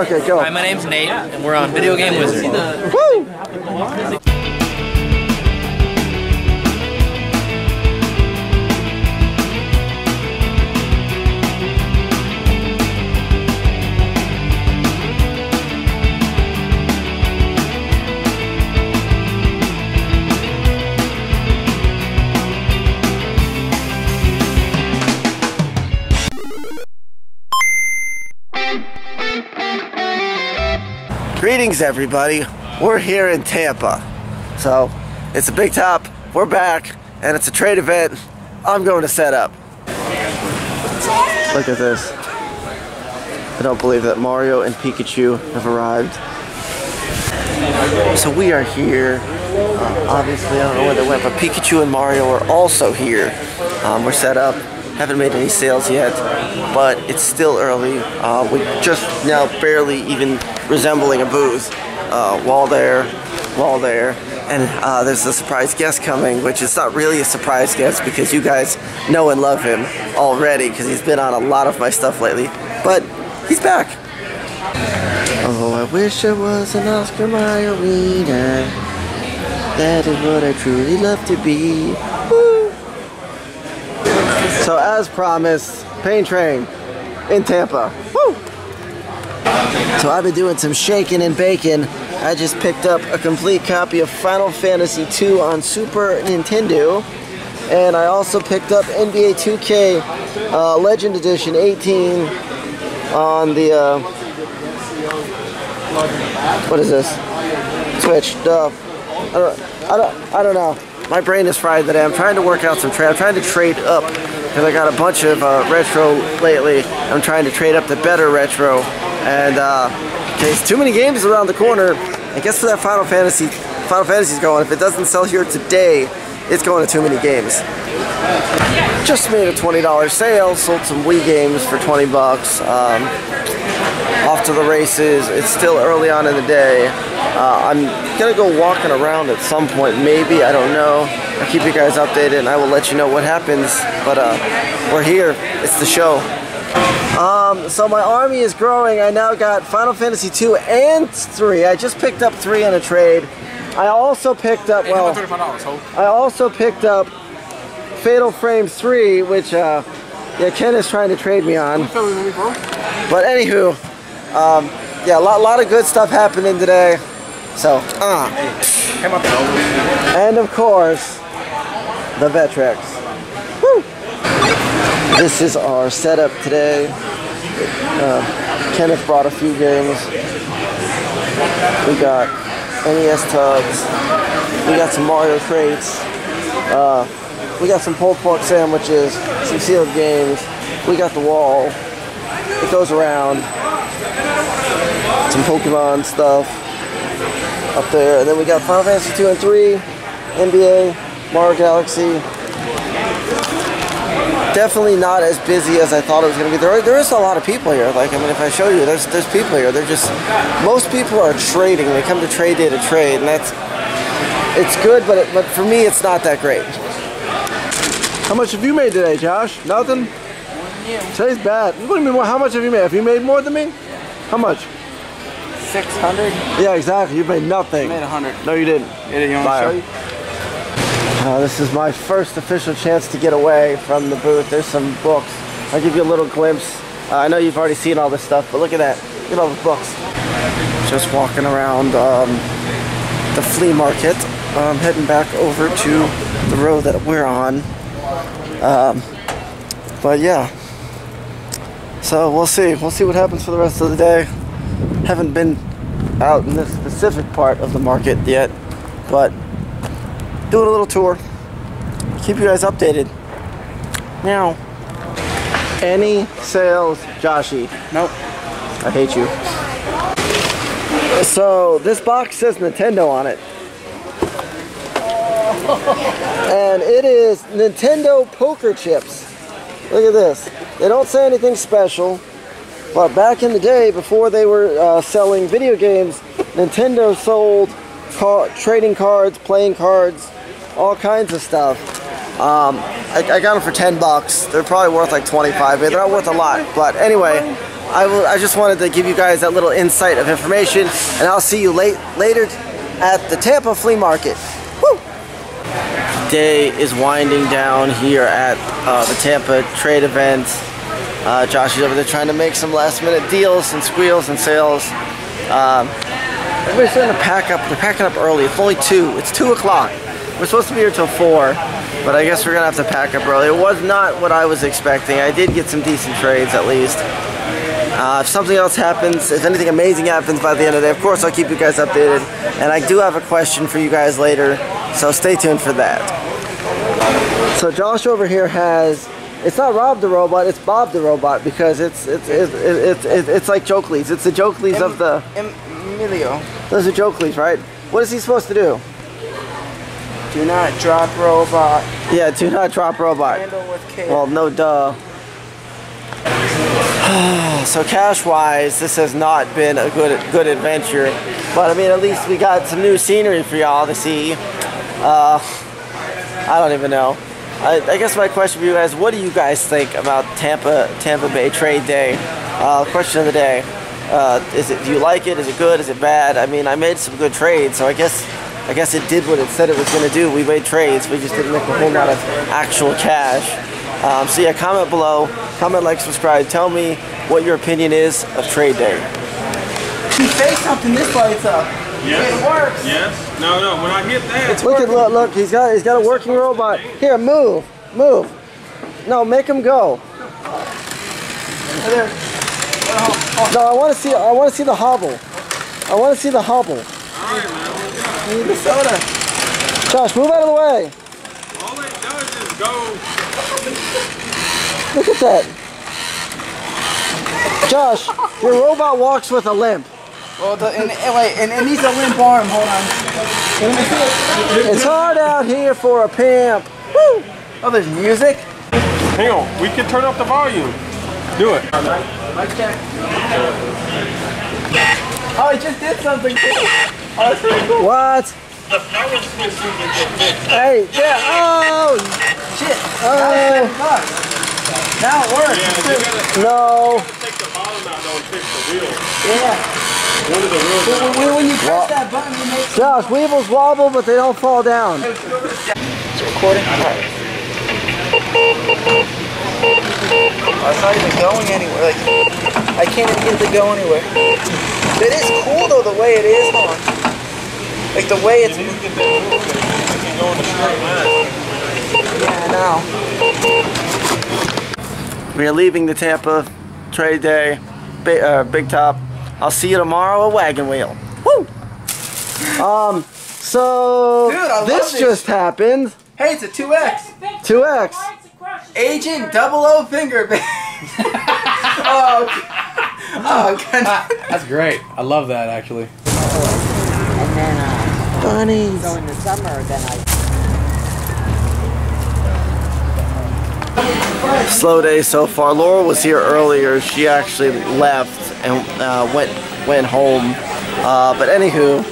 Okay, go. Hi, my name's Nate, and we're on Video Game Wizard. Woo! Greetings, everybody. We're here in Tampa. So, it's a big top. We're back, and it's a trade event. I'm going to set up. Look at this. I don't believe that Mario and Pikachu have arrived. So we are here. Uh, obviously, I don't know where they went, but Pikachu and Mario are also here. Um, we're set up. Haven't made any sales yet, but it's still early. Uh, we just now barely even resembling a booth. Uh, wall there, wall there, and uh, there's a surprise guest coming, which is not really a surprise guest because you guys know and love him already because he's been on a lot of my stuff lately. But he's back. Oh, I wish I was an Oscar Mayer reader. That is what I truly love to be. Woo! So as promised, Pain Train in Tampa. So I've been doing some shaking and baking. I just picked up a complete copy of Final Fantasy II on Super Nintendo. And I also picked up NBA 2K uh, Legend Edition 18 on the, uh, what is this? Switch, duh. I don't, I don't, I don't know. My brain is fried today. I'm trying to work out some trade. I'm trying to trade up because I got a bunch of uh, retro lately. I'm trying to trade up the better retro. And uh, there's too many games around the corner. I guess for that Final Fantasy, Final Fantasy's going. If it doesn't sell here today, it's going to too many games. Just made a $20 sale. Sold some Wii games for 20 bucks. Um, off to the races. It's still early on in the day. Uh, I'm gonna go walking around at some point, maybe, I don't know. I'll keep you guys updated and I will let you know what happens. But uh, we're here, it's the show. Um, so my army is growing. I now got Final Fantasy 2 and 3. I just picked up 3 in a trade. I also picked up, well, I also picked up Fatal Frame 3, which, uh, yeah, Ken is trying to trade me on. But anywho, um, yeah, a lot, lot of good stuff happening today. So, uh. And of course, the Vectrex. This is our setup today. Uh, Kenneth brought a few games. We got NES tubs. We got some Mario crates. Uh, we got some pulled pork sandwiches, some sealed games. We got the wall. It goes around. Some Pokemon stuff up there. And then we got Final Fantasy 2 and 3, NBA, Mario Galaxy. Definitely not as busy as I thought it was going to be. There, are, there is a lot of people here. Like, I mean, if I show you, there's there's people here. They're just, most people are trading. They come to trade day to trade, and that's, it's good, but it, but for me, it's not that great. How much have you made today, Josh? Nothing? Today's bad. What do you mean, how much have you made? Have you made more than me? How much? 600? Yeah, exactly. You made nothing. I made 100. No, you didn't. You want to show you? Uh, this is my first official chance to get away from the booth. There's some books. I'll give you a little glimpse. Uh, I know you've already seen all this stuff, but look at that. Look at all the books. Just walking around um, the flea market. I'm heading back over to the road that we're on. Um, but yeah. So we'll see. We'll see what happens for the rest of the day. Haven't been out in this specific part of the market yet, but doing a little tour. Keep you guys updated. Now, any sales, Joshy? Nope. I hate you. So this box says Nintendo on it. And it is Nintendo poker chips. Look at this. They don't say anything special, but back in the day, before they were uh, selling video games, Nintendo sold car- trading cards, playing cards, all kinds of stuff. Um, I, I got them for 10 bucks. They're probably worth like 25. They're not worth a lot. But anyway, I will. I just wanted to give you guys that little insight of information, and I'll see you late later at the Tampa Flea Market. Woo! Day is winding down here at uh, the Tampa trade event. Uh, Josh is over there trying to make some last minute deals and squeals and sales. Um, everybody's starting to pack up. They're packing up early. It's only two. It's two o'clock. We're supposed to be here till four, but I guess we're gonna have to pack up early. It was not what I was expecting. I did get some decent trades at least. Uh, if something else happens, if anything amazing happens by the end of the day, of course I'll keep you guys updated. And I do have a question for you guys later, so stay tuned for that. So Josh over here has, it's not Rob the robot, it's Bob the robot because it's it's it's it's, it's, it's like Jokeleys. It's the Jokeleys of the. Emilio, Those are Jokeleys, right? What is he supposed to do? Do not drop robot. Yeah, do not drop robot. Handle with care. Well, no duh. so cash wise, this has not been a good good adventure. But I mean, at least we got some new scenery for y'all to see. Uh, I don't even know. I, I guess my question for you guys: What do you guys think about Tampa Tampa Bay Trade Day? Uh, question of the day: uh, Is it? Do you like it? Is it good? Is it bad? I mean, I made some good trades, so I guess I guess it did what it said it was going to do. We made trades. We just didn't make a whole lot of actual cash. Um, so yeah, comment below, comment, like, subscribe. Tell me what your opinion is of Trade Day. you say something, this lights up. Yes. It works. Yes. No, no. When I hit that, Look at look, look. He's got he's got a working robot. Here, move, move. No, make him go. No, I want to see. I want to see the hobble. I want to see the hobble. all right, man. I need the soda. Josh, move out of the way. All it does is go. Look at that. Josh, your robot walks with a limp. Well, the, and, and wait, and it needs a limp arm. Hold on. It's hard out here for a pimp. Woo! Oh, there's music. Hang on. We can turn up the volume. Do it. Mic check. Oh, he just did something. Too. Oh, that's pretty cool. What? The power needs to get fixed. Hey, yeah. Oh, Shit. oh, Now it works. Yeah, gotta no. take the bottom out though and fix the wheel. Yeah. One of the wheels. When, when, when you press that button, you make Josh, Weebles wobble, but they don't fall down. It's recording. It's not even going anywhere. Like, I can't even get it to go anywhere. It is cool though the way it is, on. Like the way it's. You need to get that wheel fixed. You can go in a straight line. Yeah, now. We are leaving the Tampa trade day, big, uh, big top. I'll see you tomorrow at Wagon Wheel. Woo! Um, so Dude, I love this this. just happened. Hey, it's a 2X. 2X. Agent Double O Finger Bang. oh, oh, God. That's great. I love that actually. And then, Bunnies. so in the summer, then I Slow day so far. Laura was here earlier. She actually left and uh, went went home. Uh, but anywho,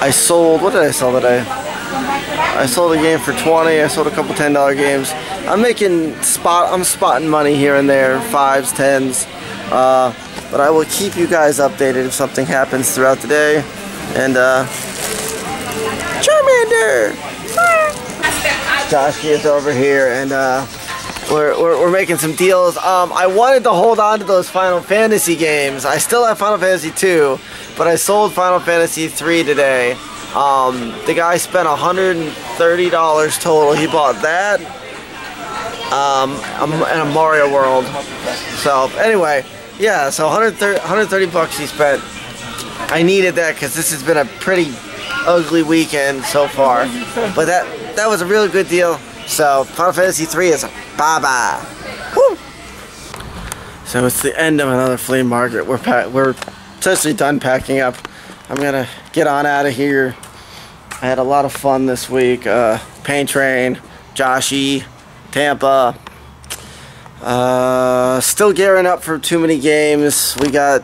I sold. What did I sell today? I sold a game for 20. I sold a couple ten dollar games. I'm making spot. I'm spotting money here and there, fives, tens. Uh, but I will keep you guys updated if something happens throughout the day. And uh, Charmander. Josh is over here, and uh, we're, we're, we're making some deals. Um, I wanted to hold on to those Final Fantasy games. I still have Final Fantasy 2, but I sold Final Fantasy 3 today. Um, the guy spent $130 total. He bought that um, and a Mario World. So anyway, yeah. So 130, 130 bucks he spent. I needed that because this has been a pretty ugly weekend so far. But that that was a really good deal. So Final Fantasy 3 is bye bye. So it's the end of another flea market. We're we're essentially done packing up. I'm gonna get on out of here. I had a lot of fun this week. Uh, Paint Train, Joshy, Tampa. Uh, still gearing up for too many games. We got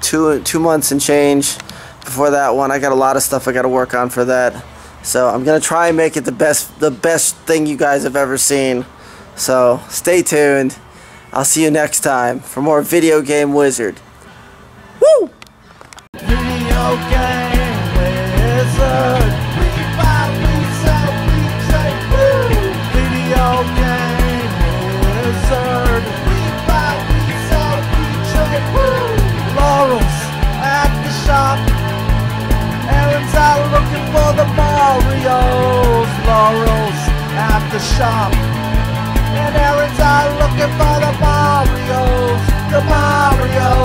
two two months and change before that one. I got a lot of stuff I got to work on for that. So I'm gonna try and make it the best the best thing you guys have ever seen. So stay tuned. I'll see you next time for more Video Game Wizard. shop. And Aaron's out looking for the Marios, the Marios.